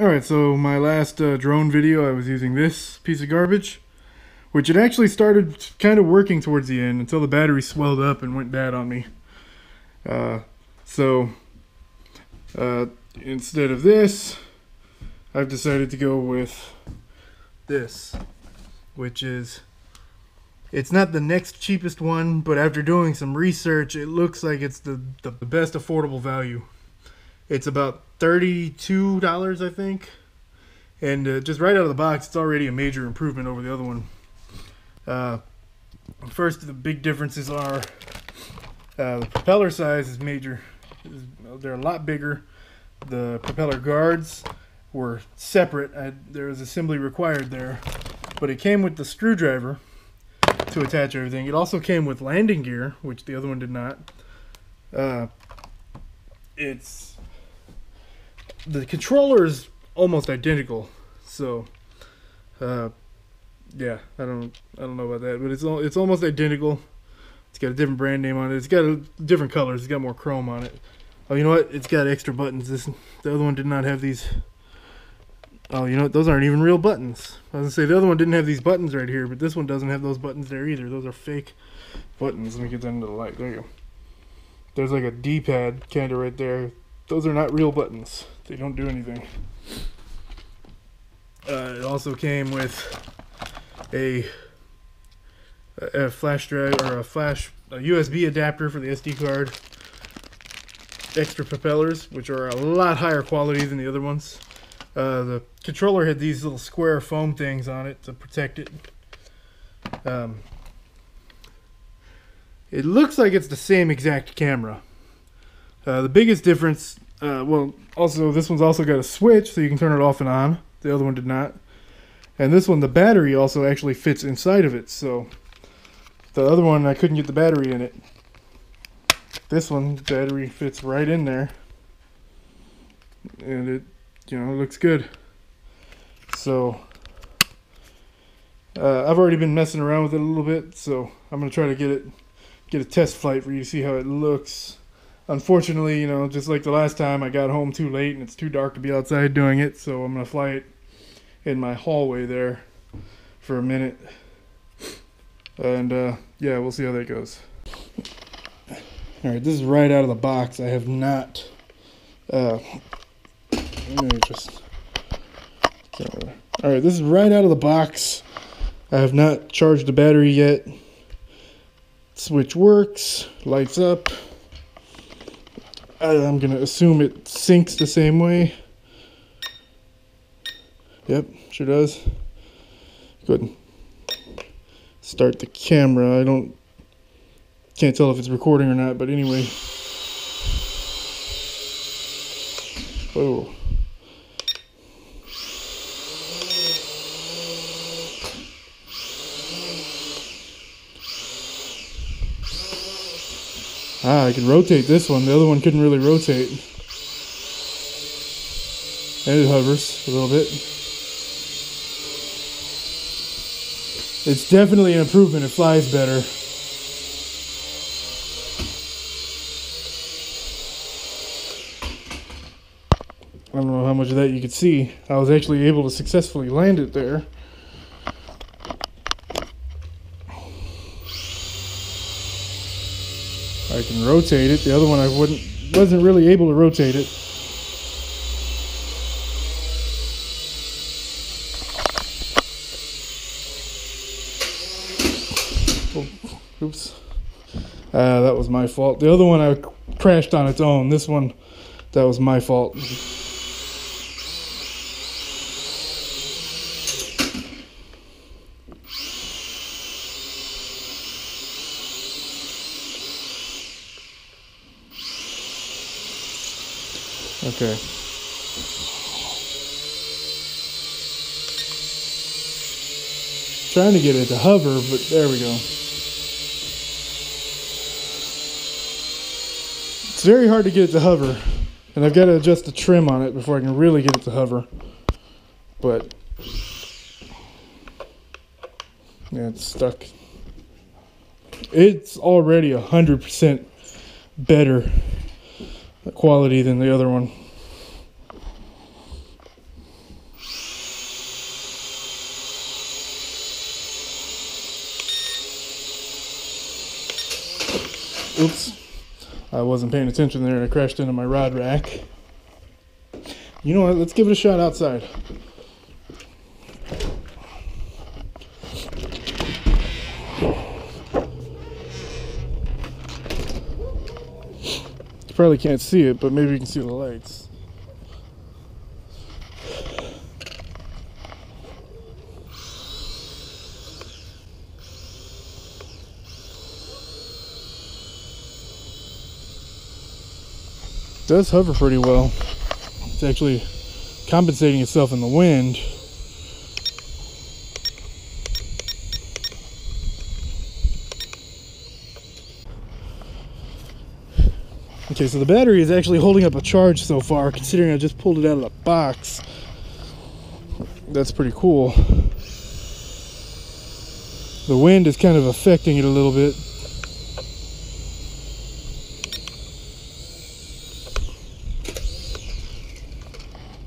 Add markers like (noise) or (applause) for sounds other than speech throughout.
Alright, so my last uh, drone video I was using this piece of garbage, which it actually started kind of working towards the end until the battery swelled up and went bad on me. Uh, so, uh, instead of this, I've decided to go with this, which is, it's not the next cheapest one, but after doing some research, it looks like it's the, the best affordable value. It's about $32, I think. And uh, just right out of the box, it's already a major improvement over the other one. Uh, first, the big differences are uh, the propeller size is major. They're a lot bigger. The propeller guards were separate. I, there was assembly required there. But it came with the screwdriver to attach everything. It also came with landing gear, which the other one did not. Uh, it's the controller is almost identical. So, uh, yeah, I don't I don't know about that, but it's it's almost identical. It's got a different brand name on it. It's got a, different colors. It's got more chrome on it. Oh, you know what? It's got extra buttons. This the other one did not have these. Oh, you know what? Those aren't even real buttons. I was gonna say the other one didn't have these buttons right here, but this one doesn't have those buttons there either. Those are fake buttons. Let me get that into the light. There you go. There's like a D-pad kind of right there. Those are not real buttons. They don't do anything. Uh, it also came with a, a flash drive or a flash a USB adapter for the SD card. Extra propellers, which are a lot higher quality than the other ones. Uh, the controller had these little square foam things on it to protect it. Um, it looks like it's the same exact camera. Uh, the biggest difference uh, well, also this one's also got a switch, so you can turn it off and on. The other one did not. And this one, the battery also actually fits inside of it. So the other one, I couldn't get the battery in it. This one, the battery fits right in there, and it, you know, it looks good. So uh, I've already been messing around with it a little bit, so I'm gonna try to get it, get a test flight for you to see how it looks unfortunately, you know, just like the last time, I got home too late and it's too dark to be outside doing it. So I'm gonna fly it in my hallway there for a minute, and uh, yeah, we'll see how that goes. All right, this is right out of the box. I have not. Uh, let me just. All right, this is right out of the box. I have not charged the battery yet. Switch works, lights up. I'm to assume it syncs the same way. Yep, sure does. Good. Start the camera. I don't can't tell if it's recording or not, but anyway. Whoa. Ah, I can rotate this one. The other one couldn't really rotate. And it hovers a little bit. It's definitely an improvement. It flies better. I don't know how much of that you could see. I was actually able to successfully land it there. I can rotate it. The other one I wouldn't wasn't really able to rotate it. Oh, oops. Uh, that was my fault. The other one I crashed on its own. This one, that was my fault. Okay. Trying to get it to hover, but there we go. It's very hard to get it to hover, and I've got to adjust the trim on it before I can really get it to hover. But yeah, it's stuck. It's already a hundred percent better quality than the other one. Oops. I wasn't paying attention there. and I crashed into my rod rack. You know what? Let's give it a shot outside. Probably can't see it, but maybe you can see the lights. does hover pretty well. It's actually compensating itself in the wind. Okay, so the battery is actually holding up a charge so far, considering I just pulled it out of the box. That's pretty cool. The wind is kind of affecting it a little bit.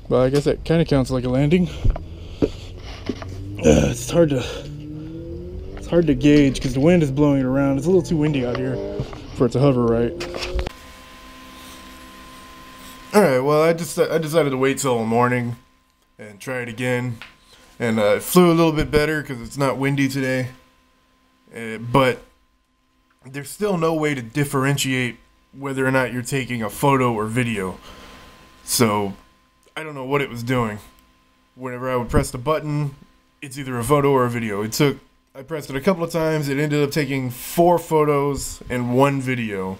Well, I guess that kind of counts like a landing. Uh, it's hard to it's hard to gauge because the wind is blowing it around. It's a little too windy out here for it to hover right. All right. Well, I just I decided to wait till the morning and try it again, and uh, it flew a little bit better because it's not windy today. Uh, but there's still no way to differentiate whether or not you're taking a photo or video. So I don't know what it was doing. Whenever I would press the button, it's either a photo or a video. It took, I pressed it a couple of times. It ended up taking four photos and one video.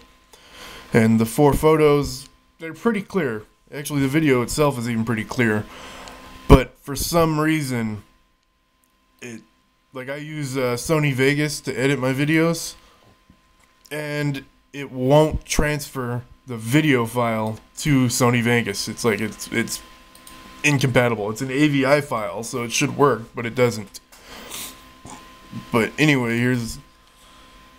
And the four photos, they're pretty clear. Actually, the video itself is even pretty clear. But for some reason, it, like I use uh, Sony Vegas to edit my videos, and it won't transfer the video file to Sony Vegas. It's like it's it's incompatible. It's an AVI file, so it should work, but it doesn't. But anyway, here's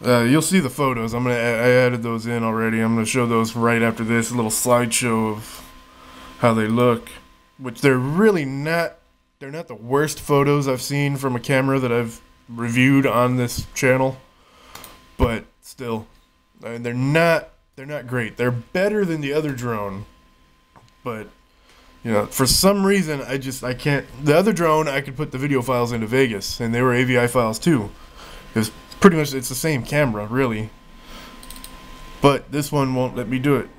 uh, you'll see the photos. I'm gonna I added those in already. I'm gonna show those right after this. A little slideshow of how they look, which they're really not. They're not the worst photos I've seen from a camera that I've reviewed on this channel, but still, I mean, they're not they're not great. They're better than the other drone, but you know, for some reason, I just I can't. The other drone, I could put the video files into Vegas, and they were AVI files too. It's pretty much it's the same camera, really. But this one won't let me do it.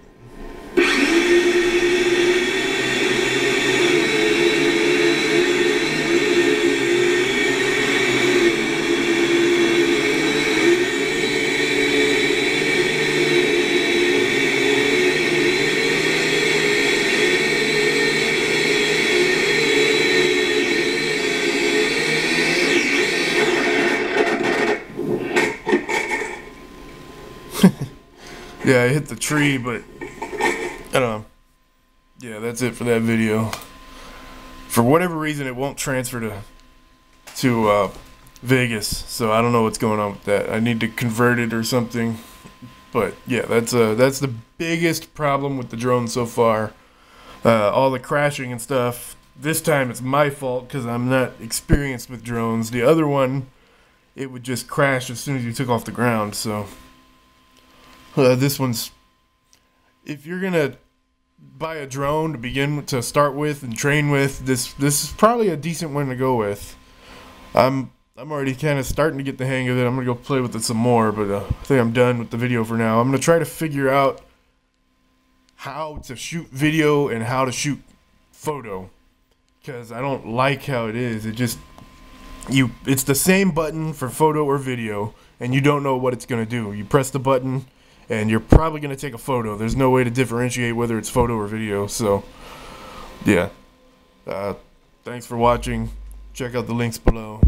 (laughs) yeah, I hit the tree, but I don't know. Yeah, that's it for that video. For whatever reason, it won't transfer to to uh, Vegas, so I don't know what's going on with that. I need to convert it or something. But yeah, that's uh that's the biggest problem with the drone so far. Uh, all the crashing and stuff. This time it's my fault because I'm not experienced with drones. The other one, it would just crash as soon as you took off the ground. So. Uh, this one's if you're gonna buy a drone to begin to start with and train with, this this is probably a decent one to go with. I'm I'm already kind of starting to get the hang of it. I'm gonna go play with it some more, but uh, I think I'm done with the video for now. I'm gonna try to figure out how to shoot video and how to shoot photo because I don't like how it is. It just you it's the same button for photo or video and you don't know what it's gonna do. You press the button and you're probably going to take a photo. There's no way to differentiate whether it's photo or video. So, yeah. Uh, thanks for watching. Check out the links below.